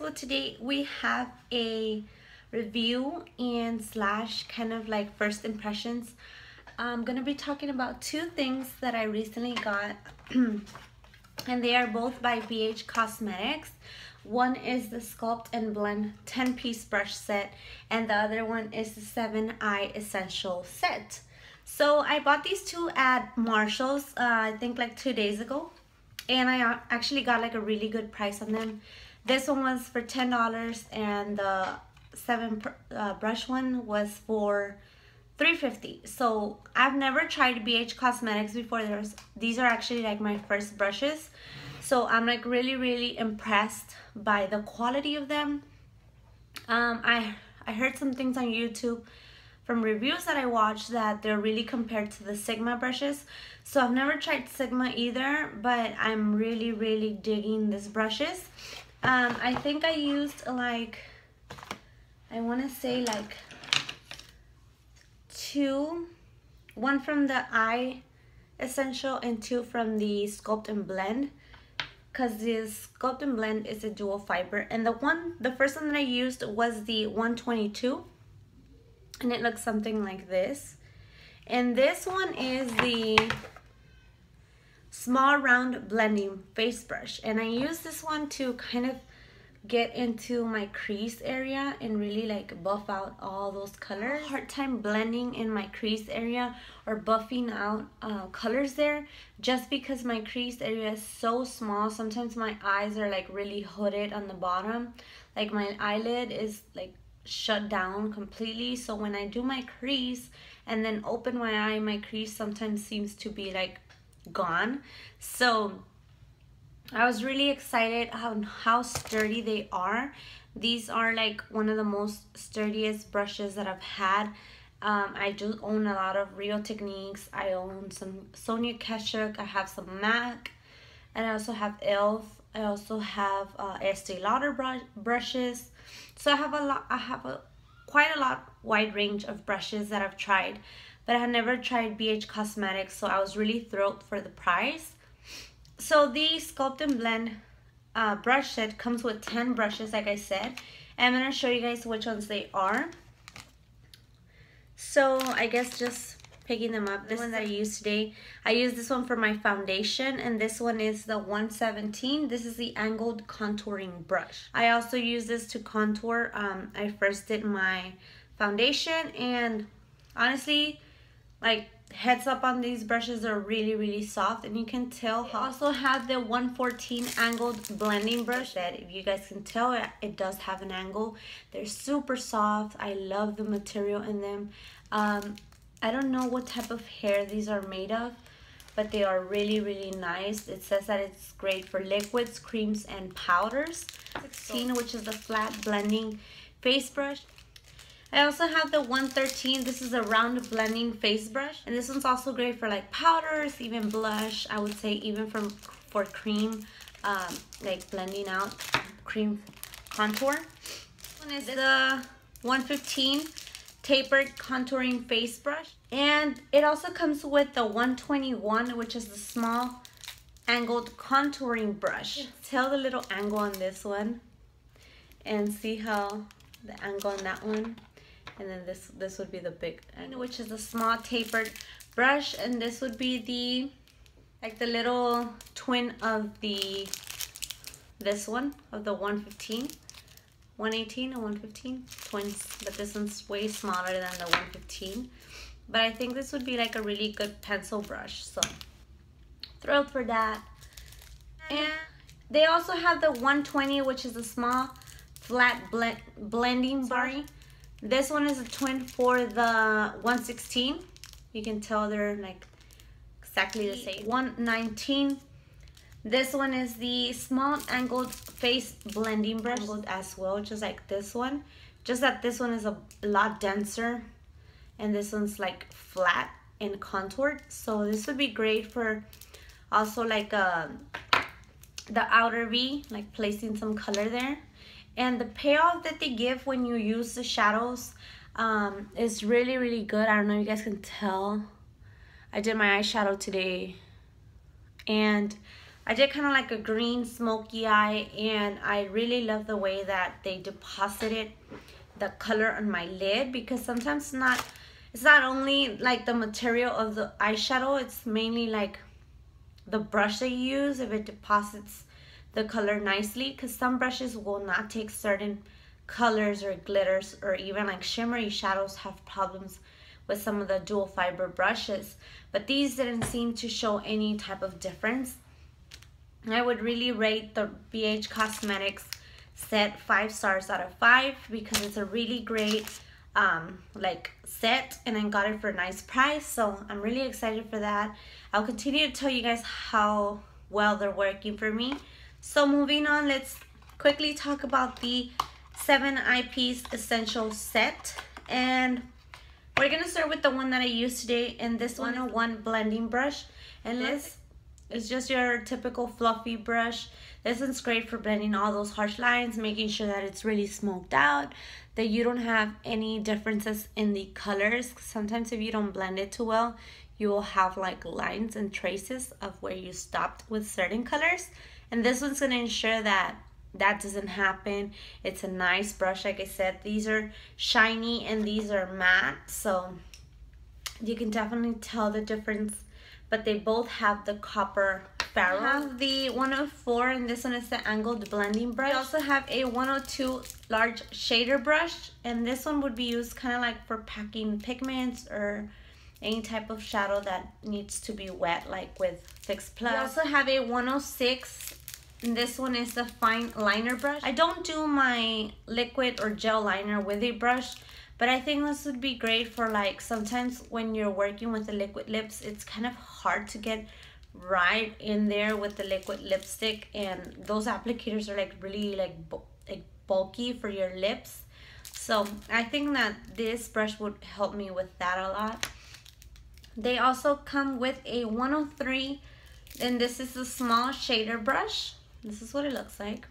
So today we have a review and slash kind of like first impressions. I'm gonna be talking about two things that I recently got and they are both by BH Cosmetics. One is the Sculpt and Blend 10 piece brush set and the other one is the 7 Eye Essential set. So I bought these two at Marshall's uh, I think like two days ago and I actually got like a really good price on them. This one was for $10 and the 7 uh, brush one was for 350 so I've never tried BH Cosmetics before. There's these are actually like my first brushes. So I'm like really really impressed by the quality of them. Um, I I heard some things on YouTube from reviews that I watched that they're really compared to the Sigma brushes. So I've never tried Sigma either but I'm really really digging these brushes um, I think I used like, I want to say like two, one from the Eye Essential and two from the Sculpt and Blend. Because this Sculpt and Blend is a dual fiber and the one, the first one that I used was the 122 and it looks something like this. And this one is the small round blending face brush. And I use this one to kind of get into my crease area and really like buff out all those colors. Hard time blending in my crease area or buffing out uh, colors there just because my crease area is so small. Sometimes my eyes are like really hooded on the bottom. Like my eyelid is like shut down completely. So when I do my crease and then open my eye my crease sometimes seems to be like gone. So I was really excited on how sturdy they are. These are like one of the most sturdiest brushes that I've had. Um, I do own a lot of Real Techniques. I own some Sonia Kashuk. I have some MAC. And I also have e.l.f. I also have uh, Estee Lauder brush brushes. So I have a lot. I have a quite a lot wide range of brushes that I've tried but I had never tried BH Cosmetics, so I was really thrilled for the price. So the Sculpt and Blend uh, brush set comes with 10 brushes, like I said. And I'm to show you guys which ones they are. So I guess just picking them up. This one that I use today, I use this one for my foundation and this one is the 117. This is the angled contouring brush. I also use this to contour. Um, I first did my foundation and honestly, like heads up on these brushes are really really soft and you can tell I also have the 114 angled blending brush that if you guys can tell it, it does have an angle they're super soft I love the material in them um, I don't know what type of hair these are made of but they are really really nice it says that it's great for liquids creams and powders 16 which is the flat blending face brush I also have the 113. This is a round blending face brush. And this one's also great for like powders, even blush. I would say even from for cream, um, like blending out cream contour. This one is the 115 tapered contouring face brush. And it also comes with the 121, which is the small angled contouring brush. Tell the little angle on this one and see how the angle on that one and then this this would be the big which is the small tapered brush and this would be the like the little twin of the this one of the 115 118 and 115 twins but this one's way smaller than the 115 but I think this would be like a really good pencil brush so thrilled for that and they also have the 120 which is a small flat blend blending bar this one is a twin for the 116. You can tell they're like exactly the same. 119. This one is the small angled face blending brush. As well, just like this one. Just that this one is a lot denser and this one's like flat and contoured. So this would be great for also like uh, the outer V, like placing some color there. And the payoff that they give when you use the shadows um, is really really good. I don't know if you guys can tell. I did my eyeshadow today. And I did kind of like a green smoky eye and I really love the way that they deposited the color on my lid because sometimes not it's not only like the material of the eyeshadow it's mainly like the brush they use if it deposits the color nicely because some brushes will not take certain colors or glitters or even like shimmery shadows have problems with some of the dual fiber brushes. But these didn't seem to show any type of difference I would really rate the BH Cosmetics set five stars out of five because it's a really great um, like set and I got it for a nice price so I'm really excited for that. I'll continue to tell you guys how well they're working for me. So moving on let's quickly talk about the seven eyepiece essential set. And we're gonna start with the one that I used today and this one is one blending brush. And this it's just your typical fluffy brush. This one's great for blending all those harsh lines, making sure that it's really smoked out, that you don't have any differences in the colors. Sometimes if you don't blend it too well, you will have like lines and traces of where you stopped with certain colors. And this one's gonna ensure that that doesn't happen. It's a nice brush, like I said. These are shiny and these are matte, so you can definitely tell the difference but they both have the copper ferrule. I have the 104 and this one is the angled blending brush. I also have a 102 large shader brush and this one would be used kind of like for packing pigments or any type of shadow that needs to be wet like with Fix Plus. I also have a 106 and this one is the fine liner brush. I don't do my liquid or gel liner with a brush but I think this would be great for like sometimes when you're working with the liquid lips, it's kind of hard to get right in there with the liquid lipstick and those applicators are like really like, like bulky for your lips. So I think that this brush would help me with that a lot. They also come with a 103 and this is a small shader brush. This is what it looks like.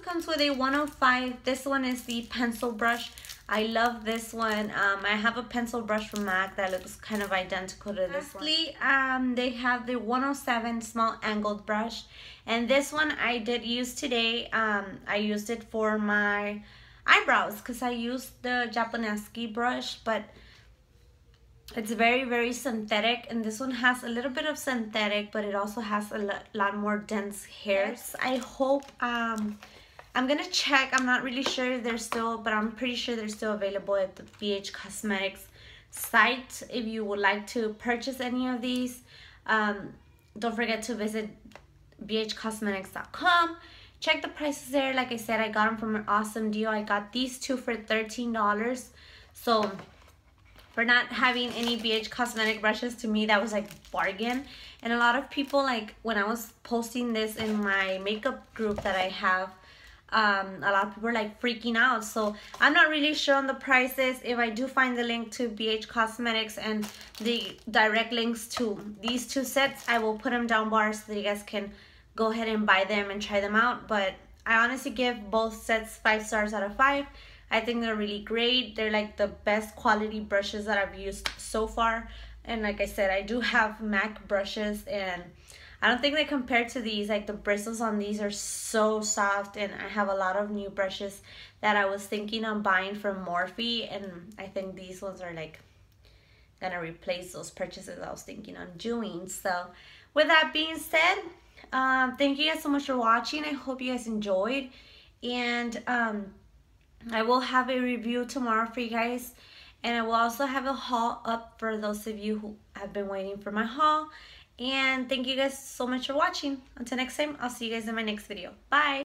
Also comes with a 105. This one is the pencil brush. I love this one. Um, I have a pencil brush from MAC that looks kind of identical to this Lastly, one. Um, they have the 107 small angled brush. And this one I did use today. Um, I used it for my eyebrows because I used the Japoneski brush. But it's very, very synthetic. And this one has a little bit of synthetic, but it also has a lot more dense hairs. I hope... Um, I'm gonna check. I'm not really sure if they're still, but I'm pretty sure they're still available at the BH Cosmetics site. If you would like to purchase any of these, um, don't forget to visit bhcosmetics.com. Check the prices there. Like I said, I got them from an awesome deal. I got these two for $13. So for not having any BH cosmetic brushes to me that was like bargain and a lot of people like when I was posting this in my makeup group that I have um, a lot of people are like freaking out. So I'm not really sure on the prices. If I do find the link to BH Cosmetics and the direct links to these two sets I will put them down below so that you guys can go ahead and buy them and try them out. But I honestly give both sets five stars out of five. I think they're really great. They're like the best quality brushes that I've used so far and like I said I do have MAC brushes and I don't think they compare to these. Like the bristles on these are so soft and I have a lot of new brushes that I was thinking on buying from Morphe and I think these ones are like gonna replace those purchases I was thinking on doing. So with that being said, um, thank you guys so much for watching. I hope you guys enjoyed and um, I will have a review tomorrow for you guys and I will also have a haul up for those of you who have been waiting for my haul and thank you guys so much for watching. Until next time, I'll see you guys in my next video. Bye!